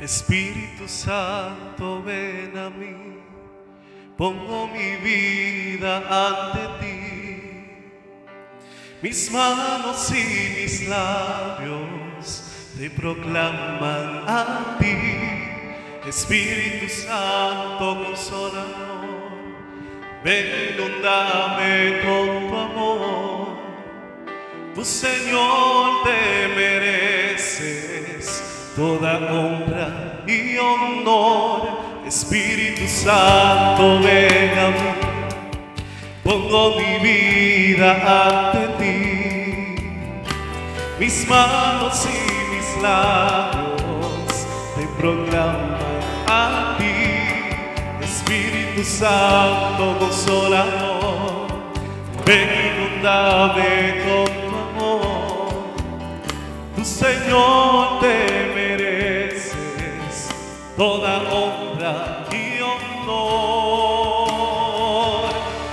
Espíritu Santo, ven a mí, pongo mi vida ante ti, mis manos y mis labios te proclaman a ti, Espíritu Santo, consolador, ven inundame con tu amor, tu Señor te mereces toda honra y honor. Espíritu Santo, ven a mí, pongo mi vida ante ti, mis manos y mis labios te proclaman a ti. Espíritu Santo, consolador, ven inundame con tu amor. Tu Señor te toda honra y honor.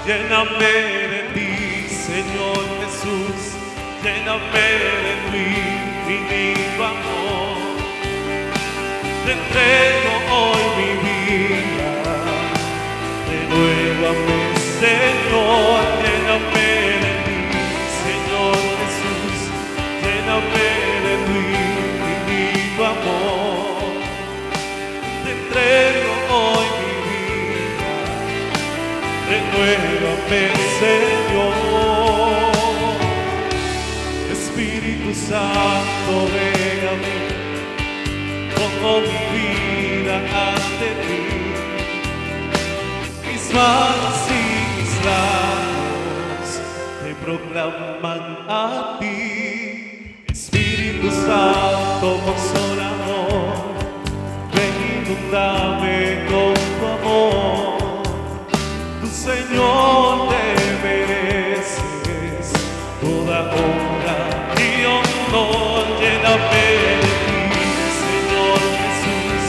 Lléname de ti, Señor Jesús, lléname de ti, infinito amor. Te entrego hoy mi vida, renuévame, Señor, entrego hoy mi vida, renuévame, Señor. Espíritu Santo, ven a mí, pongo mi vida ante ti. Mis manos y mis labios te proclaman a ti, Espíritu Santo, consolador, inundame con tu amor, tu Señor te mereces toda honra y honor, lléname de ti, Señor Jesús,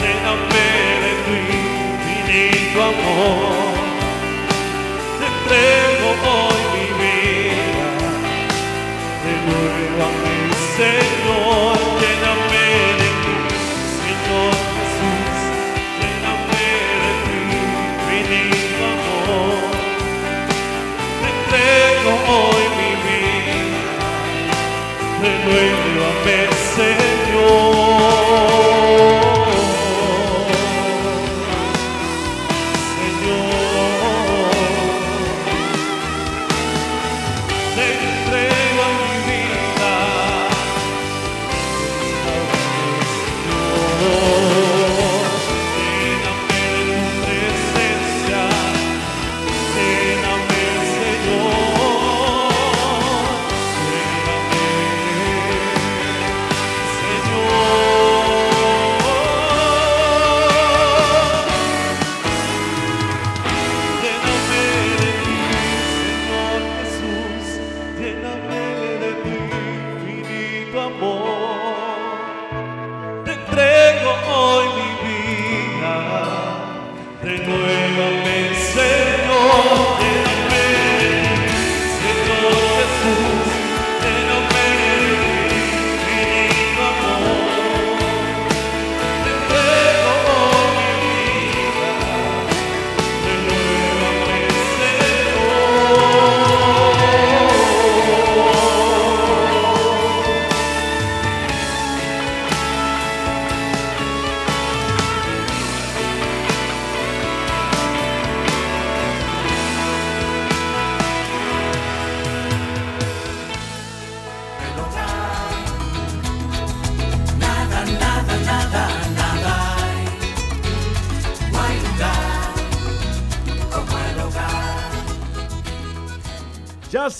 lléname de tu infinito amor.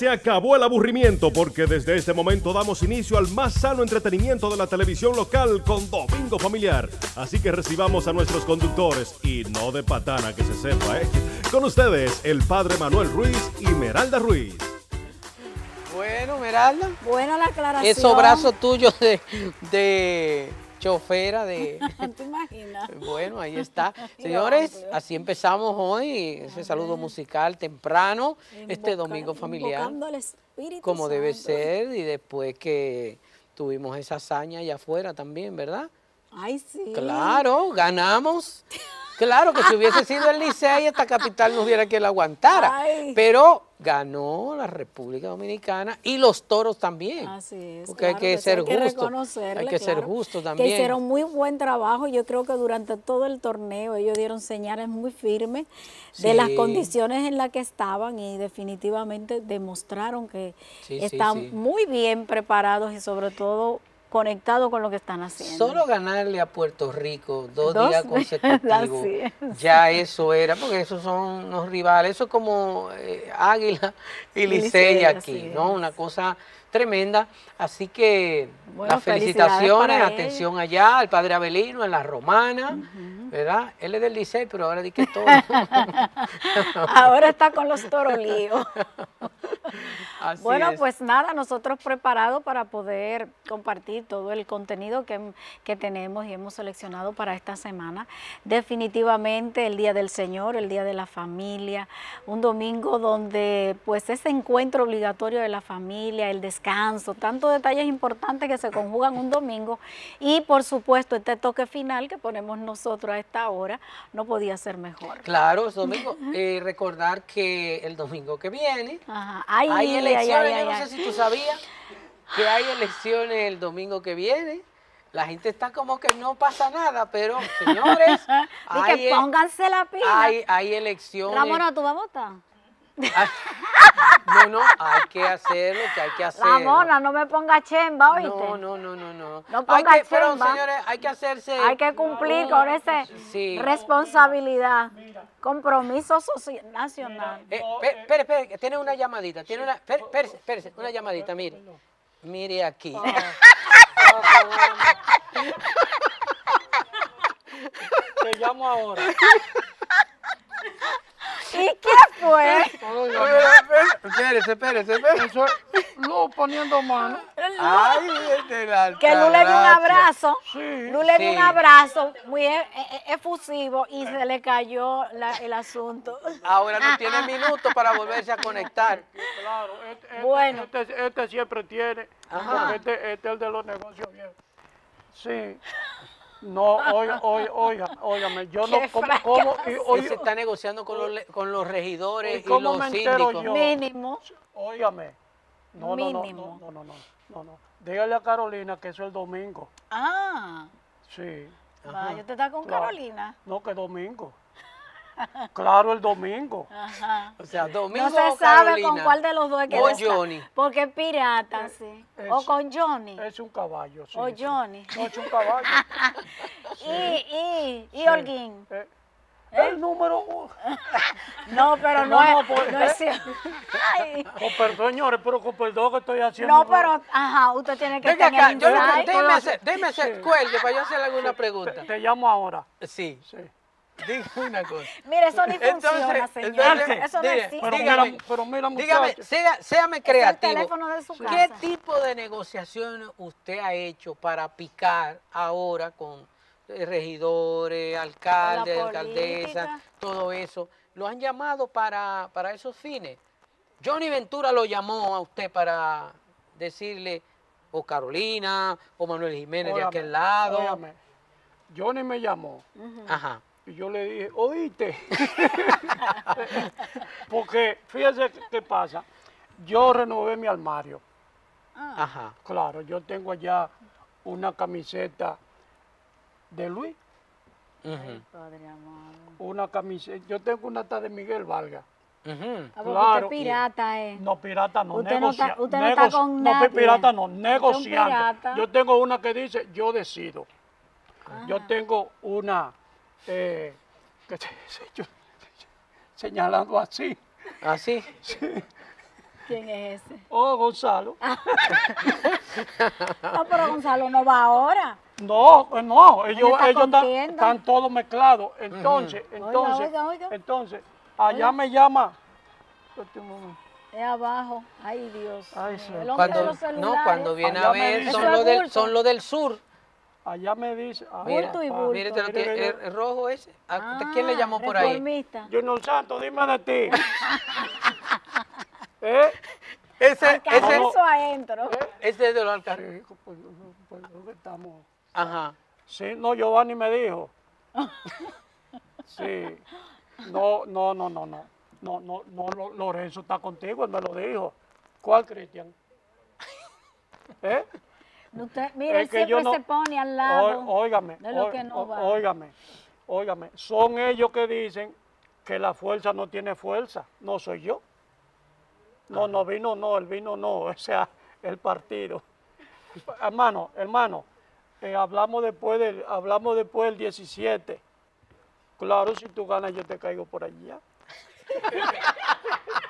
Se acabó el aburrimiento porque desde este momento damos inicio al más sano entretenimiento de la televisión local con Domingo Familiar. Así que recibamos a nuestros conductores y no de patana que se sepa, ¿eh? Con ustedes el padre Manuel Ruiz y Meralda Ruiz. Bueno, Meralda, Bueno, la aclaración. esos brazos tuyos de, de chofera, de... ¿Te imaginas? Bueno, ahí está. Señores, así empezamos hoy, ese saludo musical temprano, este domingo familiar, como debe ser, y después que tuvimos esa hazaña allá afuera también, ¿verdad? Ay, sí. Claro, ganamos. Claro que si hubiese sido el Licey, esta capital no hubiera quien la aguantara. Ay. Pero ganó la República Dominicana y los toros también. Así es. Porque hay que ser hay que Hay que ser claro, justo Que también. hicieron muy buen trabajo. Yo creo que durante todo el torneo ellos dieron señales muy firmes de las condiciones en las que estaban y definitivamente demostraron que sí, están sí. muy bien preparados y sobre todo conectados con lo que están haciendo. Solo ganarle a Puerto Rico dos, Dos días consecutivos, es. ya eso era, porque esos son los rivales, eso es como eh, Águila y Licey aquí, ¿no? Una cosa tremenda. Así que Bueno, las felicitaciones, atención allá, al padre Abelino en la Romana, ¿verdad? Él es del Licey, pero ahora di que todo. Ahora está con los torolíos. Así Bueno, es. pues nada, nosotros preparados para poder compartir todo el contenido que, que tenemos y hemos seleccionado para esta semana. Definitivamente el Día del Señor, el Día de la Familia, un domingo donde pues ese encuentro obligatorio de la familia, el descanso, tantos detalles importantes que se conjugan un domingo y por supuesto este toque final que ponemos nosotros a esta hora no podía ser mejor. Claro, domingo. Eh, recordar que el domingo que viene Ajá. Ay, hay ay, elecciones, ay, yo no sé si tú sabías que hay elecciones el domingo que viene. La gente está como que no pasa nada, pero señores, hay, que pónganse la pila. hay, hay elecciones. Ramona, ¿tú vas a votar? No, no, hay que hacer lo que hay que hacer. Ramona, no me ponga chemba, ¿oíste? No, no, no, no, no. No hay ponga que, pero señores, hay que hacerse. Hay que cumplir con esa Sí. responsabilidad, compromiso soci- nacional. Eh, espere, espere, espere, que tiene una llamadita, tiene una, espérese, espérese, una llamadita, mire. Mire aquí. Te llamo ahora. ¿Y qué fue? Espérese, espérese, espérese. Eso es Luz poniendo mano. Ay, de la Que Lu le dio un abrazo, Sí. Lu le dio Sí. un abrazo muy e- e- efusivo y se le cayó la- el asunto. Ahora no tiene minutos para volverse a conectar. Claro, este, este- Bueno. este, este siempre tiene. Ajá. Este, este es el de los negocios viejos. Sí. No, oiga, oiga, oiga, óigame, yo no como, como y, oiga, se está negociando con los, con los regidores ¿Y y los síndicos. yo? Mínimo. óigame. No, no, no, Mínimo. no, no, no, no, no. Dígale a Carolina que eso es el domingo. Ah, Sí. va, yo te está con Claro. Carolina. No, que domingo. Claro, el domingo. Ajá. O sea, Domingo No se o sabe Carolina. con cuál de los dos es que O está. Johnny. Porque es pirata, sí. O con Johnny. Es un caballo, sí. O sí. Johnny. No, es un caballo. Y, y, y Sí. Holguín. Eh, El número uno. No, pero no, No, es, no, pues, no es eh. cierto. Ay. Con perdón, señores, pero con perdón que estoy haciendo. No, pero, ajá, usted tiene que Venga estar acá, en yo déjeme hacer, déjeme hacer, cuelgue para yo hacerle alguna Te, pregunta. te llamo ahora. Sí, Sí. Dígame una cosa. Mire, eso ni funciona, Entonces, señor. entonces, eso no diga, existe. Pero dígame, mira, pero mira, dígame, sea- séame creativo. teléfono de su ¿Qué tipo de negociaciones usted ha hecho para picar ahora con regidores, alcaldes, alcaldesas, todo eso? ¿Lo han llamado para, para esos fines? Johnny Ventura lo llamó a usted para decirle, o Carolina, o Manuel Jiménez de aquel lado. óigame. Johnny me llamó Ajá. Y yo le dije, oíste. Porque fíjese qué- pasa. Yo renové mi armario. Ajá. Claro, yo tengo allá una camiseta de Luis, Padre amado. una camiseta. Yo tengo una hasta de Miguel Valga. Ah, porque Claro. usted es pirata, eh. No, pirata no, Usted no está- negocia- usted no está negoci- con no, nadie. pirata no, Usted negociante. pirata. Yo tengo una que dice, yo decido. Yo tengo una, eh, que se- se- yo- señalando así. Así. ¿Quién es ese? Oh, Gonzalo. No, pero Gonzalo no va ahora. No, no, ellos, está ellos están, están todos mezclados. Entonces, entonces, oiga, oiga. entonces, allá me llama. Es abajo. Ay, Dios. Ay. El hombre de Cuando, los no, celulares. cuando viene Allá a ver, son los del, son los del sur. Allá me dice. ah, Mira, Bulto y bulto. Mire, te lo mire, tiene- mire. el, rojo ese. ¿A usted ¿Quién le Ah, llamó por ahí? reformista. Junior Santo, dime de ti. ¿Eh? Ese, ese, eso adentro. ese es de los alcarrizos. Hijo, pues, pues, pues, estamos. Ajá. Sí, no, Giovanni me dijo. Sí. No, no, no, no, no. No, no, no, Lo- Lorenzo está contigo, él me lo dijo. ¿Cuál Cristian? ¿Eh? Usted, mire, Es él que siempre no- se pone al lado. Óigame, de lo que no va. óigame, óigame. Son ellos que dicen que la fuerza no tiene fuerza, no soy yo. No, no, vino no, el vino no, o sea, el partido. Hermano, hermano, eh, hablamos después del, hablamos después del 17. Claro, si tú ganas yo te caigo por allá.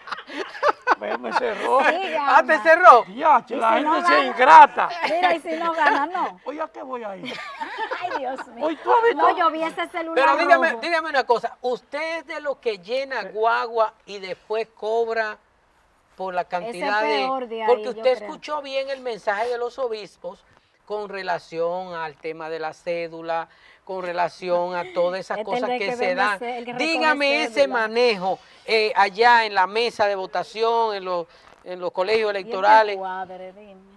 me, me cerró. Sí, Ah, te cerró. Diache, la si no gente se ingrata. Mira, y si no gana, no. Oye, ¿a qué voy a ir? Ay, Dios mío. Hoy tú has visto- No, yo vi ese celular Pero dígame, rojo. dígame una cosa. ¿Usted es de los que llena guagua y después cobra por la cantidad peor de... de ahí, Porque yo usted creo. escuchó bien el mensaje de los obispos con relación al tema de la cédula, con relación a todas esas Este cosas que, que se dan. Dígame ese manejo eh, allá en la mesa de votación, en los, en los colegios el electorales. cuadre, dime.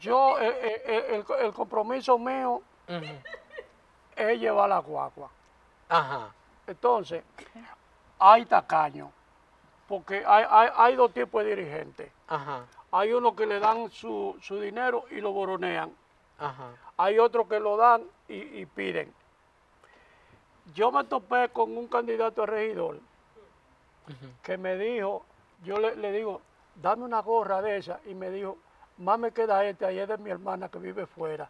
Yo, eh, eh, el, el compromiso mío es llevar la guagua. Ajá. Entonces, hay tacaño, porque hay, hay, hay dos tipos de dirigentes. Ajá. Hay unos que le dan su, su dinero y lo boronean. Ajá. Hay otros que lo dan y, y piden. Yo me topé con un candidato a regidor que me dijo, yo le, le digo, dame una gorra de esa, y me dijo, más me queda este, ahí es de mi hermana que vive fuera.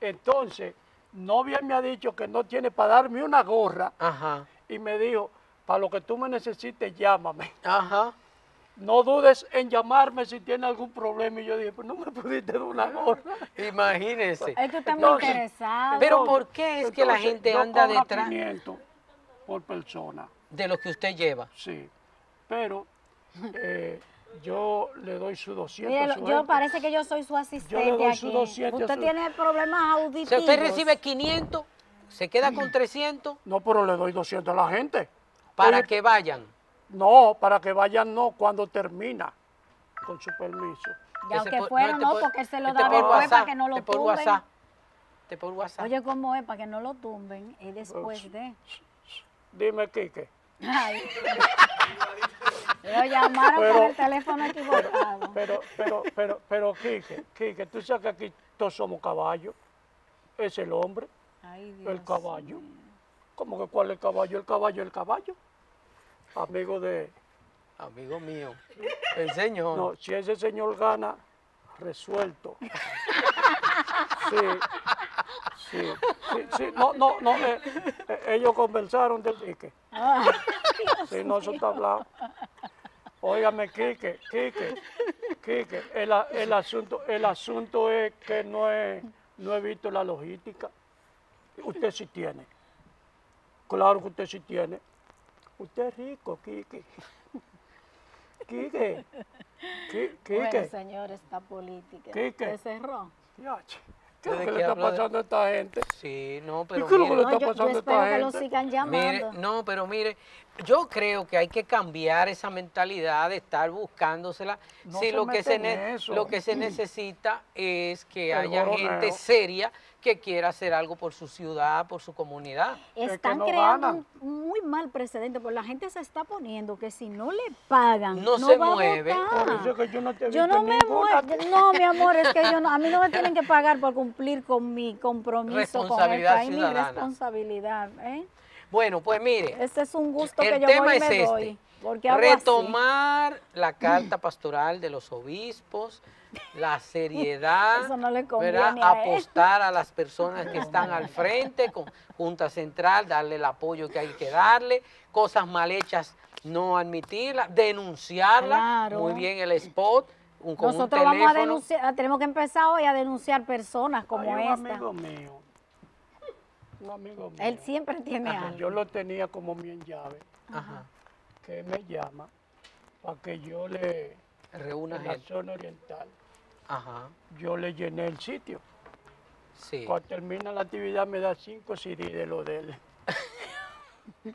Entonces, novia me ha dicho que no tiene para darme una gorra, Ajá. y me dijo, para lo que tú me necesites, llámame. Ajá. No dudes en llamarme si tienes algún problema. Y yo dije, pues no me pudiste dar una gorra. Imagínese. Es que está muy Entonces, interesado. Pero ¿por qué es que la gente yo anda detrás 500 por persona, de lo que usted lleva? sí. Pero eh, yo le doy su 200. Mire, a su lo- yo gente. parece que yo soy su asistente doy su aquí. 200 a Usted su- tiene problemas auditivos. sea, usted recibe 500, se queda con 300 No, pero le doy 200 a la gente. para Oye, que vayan. No, para que vayan no, cuando termina, con su permiso. Ya Ese aunque por- fuera, este no, por- porque él se lo este da por después para que no lo este por tumben. WhatsApp. Este por WhatsApp. Oye, ¿cómo es? Para que no lo tumben. Y después de... Dime, Quique. Ay. Lo llamaron Pero- por el teléfono equivocado. Pero, pero, pero, pero, Quique, Quique, tú sabes que aquí todos somos caballos. Es el hombre, Ay, Dios. el caballo. ¿Cómo que cuál es el caballo? El caballo, el caballo. Amigo de... Amigo mío, el señor. No, si ese señor gana, resuelto. Sí, sí, sí, sí. No, no, no. eh, eh, ellos conversaron del Quique. Sí, no, eso está hablado. Óigame, Quique, Quique, Quique, el asunto, el asunto es que no he, no he visto la logística. Usted sí tiene. Claro que usted sí tiene. Usted es rico, Quique. Quique. Qui- Bueno, Quique. señor, esta política. Quique. Se cerró. Yache, ¿Qué es lo ¿De que qué le está habla de- pasando a esta gente? Sí, no, ¿Y pero qué es lo que mire, le No, está yo, yo pasando a espero esta que lo gente? sigan llamando. mire, no, pero mire, yo creo que hay que cambiar esa mentalidad de estar buscándosela. No si se lo que se, eso. lo que se necesita es que El haya gente seria que quiera hacer algo por su ciudad, por su comunidad. Es que Están no creando un muy mal precedente, porque la gente se está poniendo que si no le pagan, No no, se va mueve. a Por votar. eso es que yo no te he Yo visto no me muevo. No, mi amor, es que yo no, a mí no me tienen que pagar por cumplir con mi compromiso con el país, mi ciudadana. responsabilidad. ¿eh? Bueno, pues mire, Ese es un gusto que yo tema voy y es me este. doy. Porque así. retomar la carta pastoral de los obispos, la seriedad, Eso no le conviene ¿verdad? a apostar a las personas que están al frente, con Junta Central, darle el apoyo que hay que darle, cosas mal hechas no admitirlas, denunciarlas, Claro. muy bien el spot, un, con Nosotros un vamos a denunciar, tenemos que empezar hoy a denunciar personas como Hay un esta. amigo mío. Un amigo mío. Él siempre tiene algo. Yo lo tenía como mi en llave, Ajá, que me llama para que yo le, reúna en la gente. zona oriental, Ajá, yo le llené el sitio. sí. Cuando termina la actividad me da cinco CD de lo de él.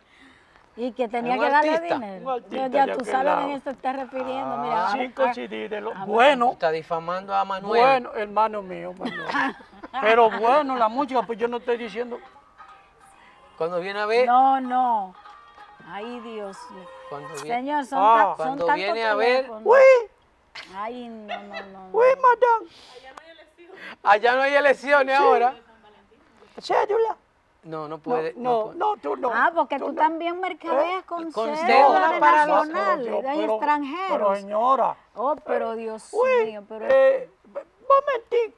Y que tenía Un que darle artista, dinero. ya tú sabes a quién se está refiriendo. Ah, Mira, Cinco ah, CD de lo ah, bueno. Está difamando a Manuel. Bueno, hermano mío, Manuel. Pero bueno, la música, pues yo no estoy diciendo. Cuando viene a ver, No, no. Ay, Dios cuando viene, Señor, son, Ah. ta- son Cuando tantos viene a ver, teléfonos. ¡Uy! Ay, no, no, no. no. ¡Uy, madame! allá no hay elecciones ahora. ¡Cédula! No, no No, puede. no, puede. no, tú no. Ah, porque tú no. también mercadeas con, Con cédula de para nacionales, Pero yo- de pero- extranjeros. Pero señora, oh, pero Dios uy, mío, pero... eh, momentín.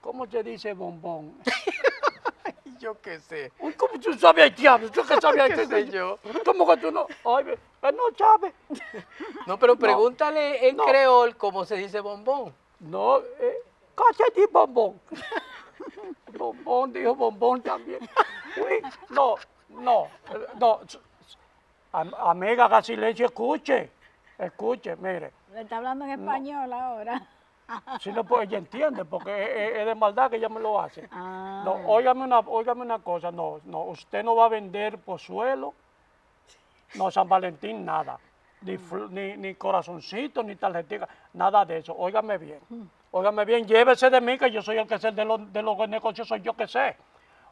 ¿Cómo se dice bombón? Yo qué sé. Uy, ¿Cómo tú sabes haitiano? ¿Tú qué sabes ¿Qué sé yo? ¿Cómo que tú no? Ay, no sabes. No, pero pregúntale en no. creol cómo se dice bombón. No, eh, casi bombón. bombón, dijo bombón también. Uy, no, no, no. am- Amiga, haga silencio, escuche. Escuche, mire. Le está hablando en español ahora. Si no, pues ella entiende, porque es, de maldad que ella me lo hace. Ah. No, óigame una, óigame una cosa, no, no, usted no va a vender pozuelo, no San Valentín, nada. Ni, fl- ni, ni corazoncito, ni tarjetita, nada de eso. Óigame bien. Óigame bien, llévese de mí, que yo soy el que sé de los, de los negocios, soy yo que sé.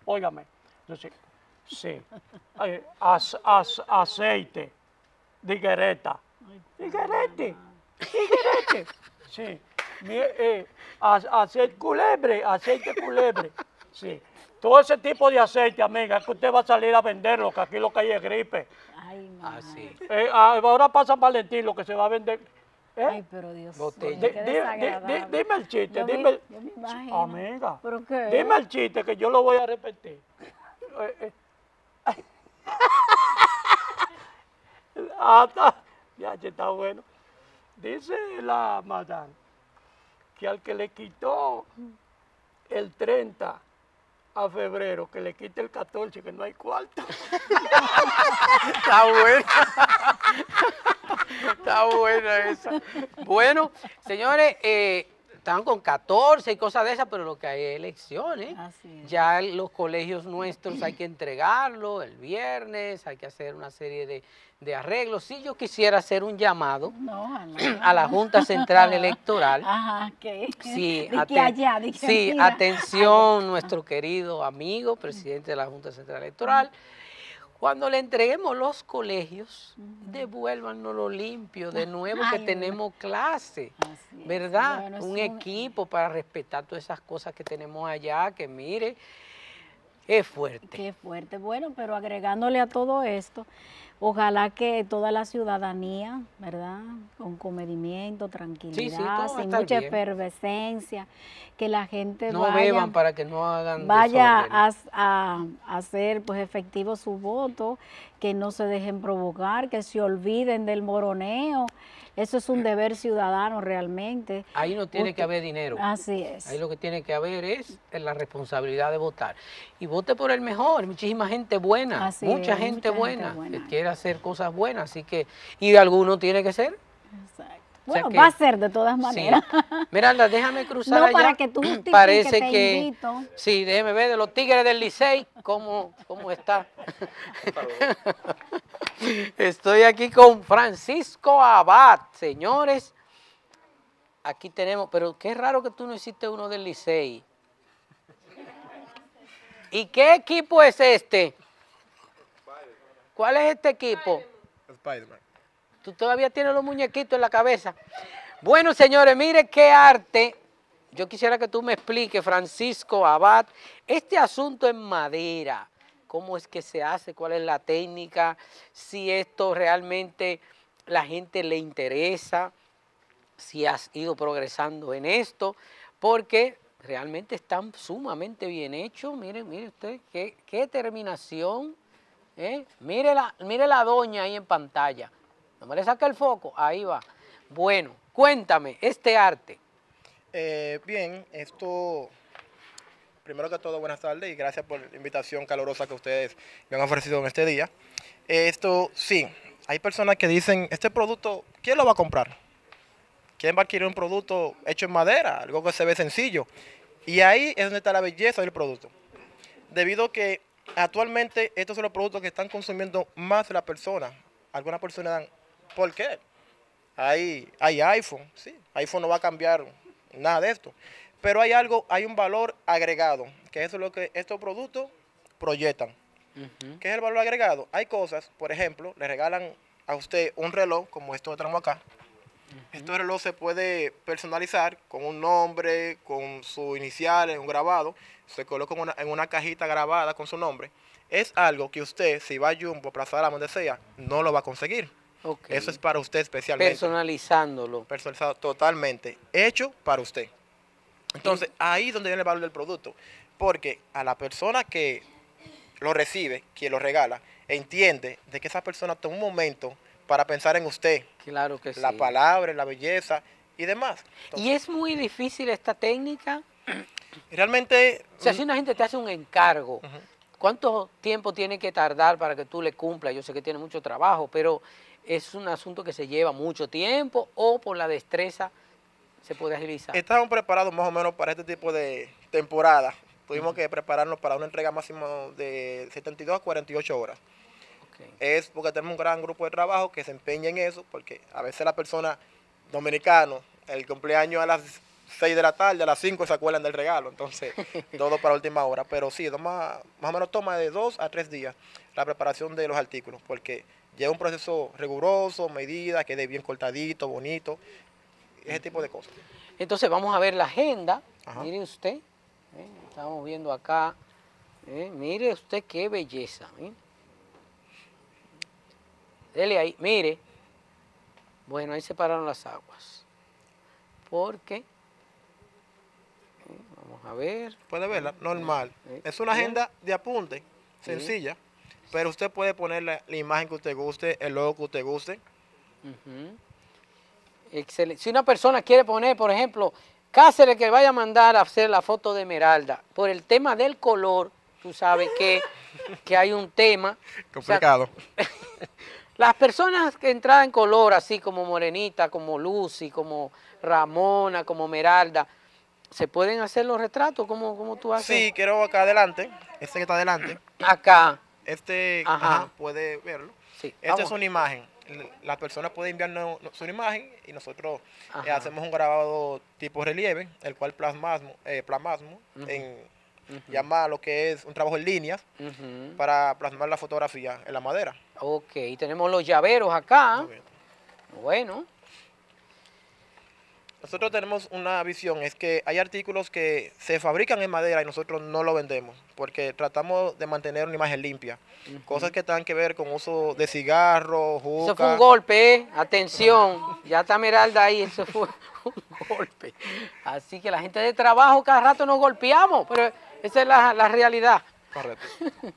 Óigame. Entonces, sí. Eh, as- as- aceite, diguereta. Diguerete, diguerete. Sí. Eh, ac- aceite culebre, aceite culebre. Sí. Todo ese tipo de aceite, amiga, que usted va a salir a venderlo, que aquí lo que hay es gripe. Ay, Ah, mamá. sí. Eh, ah, ahora pasa Valentín, lo que se va a vender. ¿eh? Ay, pero Dios Botella. mío, qué di- di- dime el chiste, Yo me- dime el- yo me imagino. Amiga, ¿Pero qué? dime el chiste que yo lo voy a repetir. Eh, eh. Ah, está. Ya, ya está bueno. Dice la madame que al que le quitó el 30 a febrero, que le quite el 14, que no hay cuarto. Está buena. Está buena esa. Bueno, señores, eh, están con 14 y cosas de esas, pero lo que hay es elecciones. Es. Ya los colegios nuestros hay que entregarlo el viernes, hay que hacer una serie de, de arreglos. Si yo quisiera hacer un llamado No, a la Junta Central Electoral. Ajá, ¿qué? Sí, de que allá, de que sí, atención, nuestro querido amigo, presidente de la Junta Central Electoral. Cuando le entreguemos los colegios, devuélvanos lo limpio de nuevo que tenemos clase. ¿verdad? Bueno, un- equipo para respetar todas esas cosas que tenemos allá, que mire, es fuerte. Qué fuerte. Bueno, pero agregándole a todo esto, ojalá que toda la ciudadanía, ¿verdad? Con comedimiento, tranquilidad, sin mucha bien. efervescencia, que la gente No vaya, beban para que no hagan vaya a, a hacer pues efectivo su voto, que no se dejen provocar, que se olviden del moroneo. Eso es un deber ciudadano realmente. Ahí no tiene que haber dinero. Así es. Ahí lo que tiene que haber es la responsabilidad de votar. Y vote por el mejor, muchísima gente buena, Así mucha es, gente mucha gente buena, buena. que quiere hacer cosas buenas, así que, y de alguno tiene que ser. Exacto. O sea Bueno, que- va a ser de todas Sí. maneras. Miranda, déjame cruzar No, allá. para que tú justifiques, Parece te que, invito. sí, déjeme ver de los Tigres del Licey, cómo, cómo está. Estoy aquí con Francisco Abad, señores. Aquí tenemos, pero qué raro que tú no hiciste uno del Licey. ¿Y qué equipo es este? ¿Cuál es este equipo? Spider-Man. Tú todavía tienes los muñequitos en la cabeza. Bueno, señores, mire qué arte. Yo quisiera que tú me expliques, Francisco Abad, este asunto en madera, cómo es que se hace, cuál es la técnica, si esto realmente la gente le interesa. si has ido progresando en esto, porque realmente están sumamente bien hechos. Miren, mire usted, qué, terminación. ¿eh? Mire, la, mire la doña ahí en pantalla. No me le saca el foco, ahí va. Bueno, cuéntame, este arte. Eh, bien, esto, primero que todo, buenas tardes y gracias por la invitación calorosa que ustedes me han ofrecido en este día. Esto, sí, hay personas que dicen, este producto, ¿quién lo va a comprar? ¿Quién va a adquirir un producto hecho en madera? Algo que se ve sencillo. Y ahí es donde está la belleza del producto. Debido a que actualmente estos son los productos que están consumiendo más la persona. Algunas personas dan, ¿por qué? Hay, hay iPhone, sí, iPhone no va a cambiar nada de esto. Pero hay algo, hay un valor agregado, que eso es lo que estos productos proyectan. ¿Qué es el valor agregado? Hay cosas, por ejemplo, le regalan a usted un reloj, como esto que tenemos acá. Este reloj se puede personalizar con un nombre, con su inicial, un grabado. Se coloca en una, en una cajita grabada con su nombre. Es algo que usted, si va a Jumbo, Plaza Ala, donde sea, no lo va a conseguir. Eso es para usted especialmente. Personalizándolo. personalizado totalmente, hecho para usted. Entonces, ahí es donde viene el valor del producto. Porque a la persona que lo recibe, quien lo regala, entiende de que esa persona toma un momento para pensar en usted, Claro que la sí. palabra, la belleza y demás. Y es muy difícil esta técnica. Realmente, O sea, si una gente te hace un encargo, ¿cuánto tiempo tiene que tardar para que tú le cumplas? Yo sé que tiene mucho trabajo, pero es un asunto que se lleva mucho tiempo o por la destreza se puede agilizar. estamos preparados más o menos para este tipo de temporada. Tuvimos que prepararnos para una entrega máxima de 72 a 48 horas. Es porque tenemos un gran grupo de trabajo que se empeña en eso, porque a veces la persona dominicano, el cumpleaños a las 6 de la tarde, a las 5 se acuerdan del regalo, entonces todo para última hora, pero sí, toma, más o menos toma de 2 a 3 días la preparación de los artículos, porque lleva un proceso riguroso, medida, quede bien cortadito, bonito, ese tipo de cosas. Entonces vamos a ver la agenda. Ajá. Mire usted, ¿eh? estamos viendo acá. ¿eh? Mire usted qué belleza. ¿eh? Dele ahí, mire. Bueno, ahí se pararon las aguas. Porque, ¿eh? vamos a ver. Puede verla, normal. Es una agenda de apunte, sencilla, pero usted puede poner la, la imagen que usted guste, el logo que usted guste. Excelente. Si una persona quiere poner, por ejemplo, Cáceres que vaya a mandar a hacer la foto de Esmeralda, por el tema del color, tú sabes que, que hay un tema. O sea, Complicado. las personas que entran en color, así como Morenita, como Lucy, como Ramona, como Esmeralda, ¿se pueden hacer los retratos como, como tú haces? Sí, quiero acá adelante, este que está adelante, Acá. Este Ajá. ajá, puede verlo. Sí. Esta vamos. es una imagen. La persona puede enviarnos su imagen y nosotros eh, hacemos un grabado tipo relieve, el cual plasmasmo, eh, plasmasmo en llama lo que es un trabajo en líneas para plasmar la fotografía en la madera. Ok, tenemos los llaveros acá. Bueno. Nosotros tenemos una visión, es que hay artículos que se fabrican en madera y nosotros no lo vendemos, porque tratamos de mantener una imagen limpia. Cosas que tengan que ver con uso de cigarro, juca. Eso fue un golpe, ¿eh? Atención, ya está Meralda ahí, eso fue un golpe. Así que la gente de trabajo cada rato nos golpeamos, pero esa es la, la realidad. Correcto.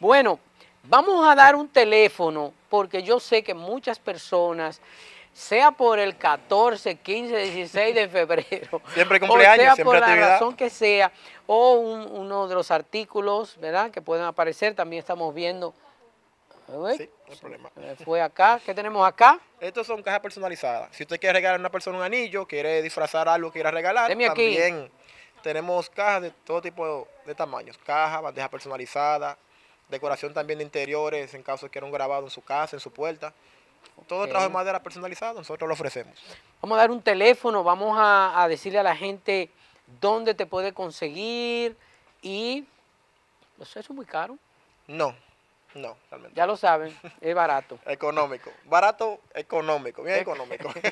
Bueno, vamos a dar un teléfono, porque yo sé que muchas personas, sea por el 14, 15, 16 de febrero, Siempre o cumpleaños, sea siempre por la actividad. razón que sea, o un- uno de los artículos, ¿verdad?, que pueden aparecer, también estamos viendo. Uy, Sí, no hay problema. Fue acá, ¿qué tenemos acá? Estos son cajas personalizadas. Si usted quiere regalar a una persona un anillo, quiere disfrazar algo, quiere regalar, Deme aquí. también tenemos cajas de todo tipo de tamaños. Caja, bandeja personalizada, decoración también de interiores en caso de quiera un grabado en su casa, en su puerta. Todo Ok. trabajo de madera personalizado, nosotros lo ofrecemos. Vamos a dar un teléfono, vamos a, a decirle a la gente dónde te puede conseguir y eso es muy caro, No, no, realmente. ya lo saben, es barato. Económico. Barato, económico, bien económico.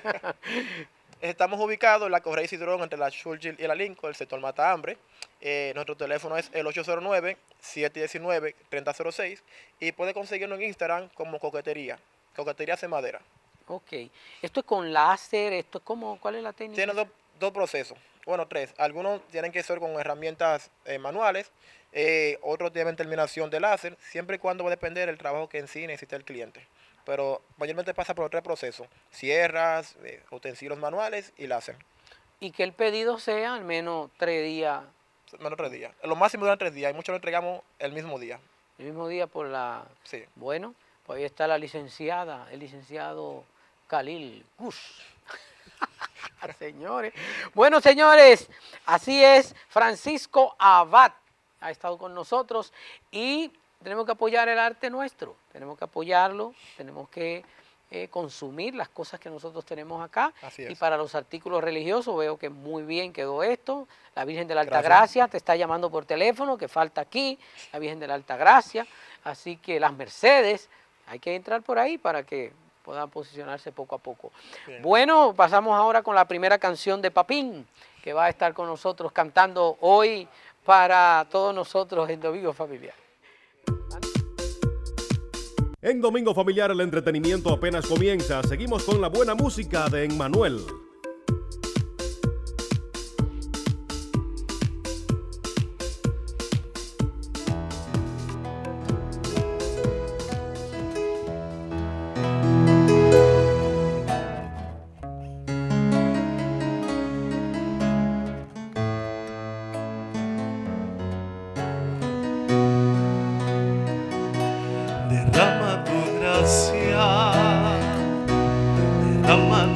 Estamos ubicados en la Correa Isidrón entre la Churchill y la Lincoln, el sector Mata Hambre. Eh, nuestro teléfono es el 809-719-3006 y puede conseguirnos en Instagram como Coquetería. Coquetería hace madera. Ok. Esto es con láser, esto es como, ¿cuál es la técnica? Tiene dos, dos procesos, bueno, tres. Algunos tienen que ser con herramientas eh, manuales, eh, otros tienen terminación de láser, siempre y cuando va a depender del trabajo que en sí necesita el cliente. Pero mayormente pasa por tres procesos, sierras, eh, utensilios manuales y láser. Y que el pedido sea al menos tres días, Menos tres días. Lo máximo duran tres días y muchos lo entregamos el mismo día. el mismo día por la... Sí. Bueno, pues ahí está la licenciada, el licenciado Khalil Kush. señores. Bueno, señores, así es. Francisco Abad ha estado con nosotros y tenemos que apoyar el arte nuestro. Tenemos que apoyarlo, tenemos que eh, consumir las cosas que nosotros tenemos acá. Así Y es. para los artículos religiosos veo que muy bien quedó esto. La Virgen de la Alta Gracias. Gracia te está llamando por teléfono, que falta aquí, la Virgen de la Alta Gracia. Así que las Mercedes, hay que entrar por ahí para que puedan posicionarse poco a poco. Bien. Bueno, pasamos ahora con la primera canción de Papín, que va a estar con nosotros cantando hoy para todos nosotros en Domingo Familiar. En Domingo Familiar el entretenimiento apenas comienza. Seguimos con la buena música de Emmanuel. Derrama tu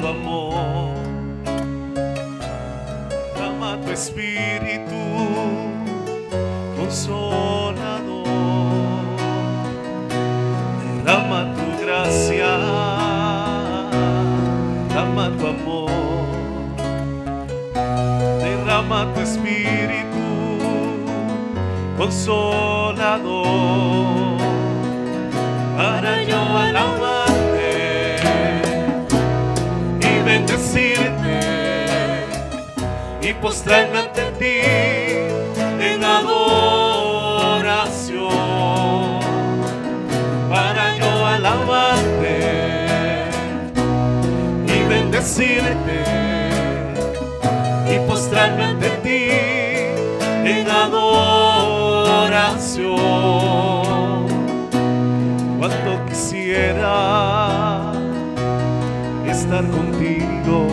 estar contigo,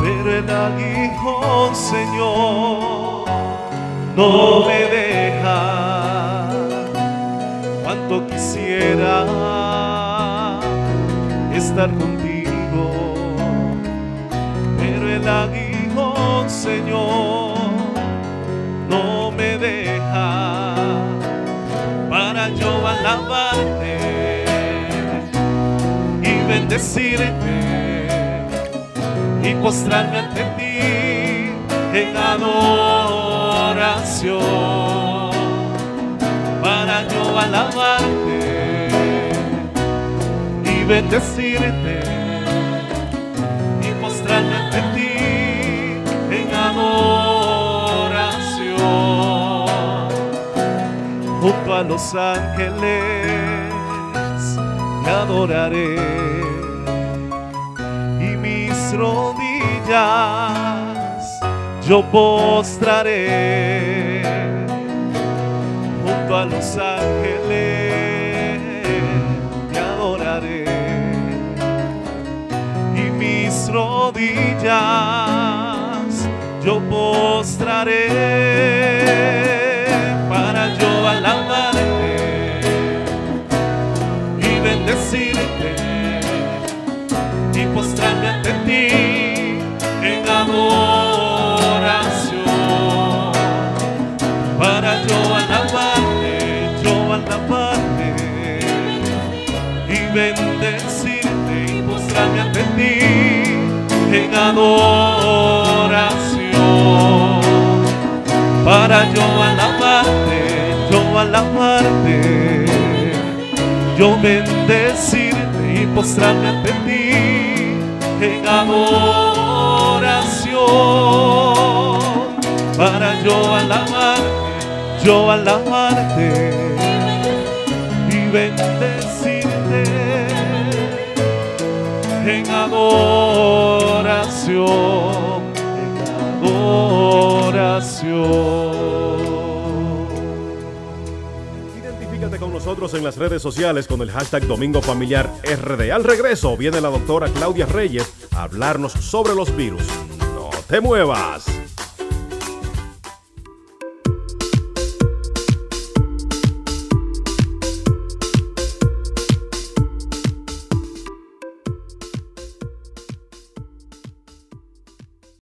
pero el aguijón, Señor, no me deja. Cuánto quisiera estar contigo, pero el aguijón, Señor, y postrarme ante ti en adoración para yo alabarte y bendecirte y postrarme ante ti en adoración. Junto a los ángeles adoraré rodillas yo postraré junto a los ángeles te adoraré. Y mis rodillas yo postraré para yo alabarte y bendecirte en adoración. Para yo alabarte, yo alabarte, yo bendecirte y postrarme ante ti en adoración. Para yo alabarte, yo alabarte. Y bendecirte adoración, en adoración. Identifícate con nosotros en las redes sociales con el hashtag Domingo Familiar RD. Al regreso viene la doctora Claudia Reyes a hablarnos sobre los virus. No te muevas.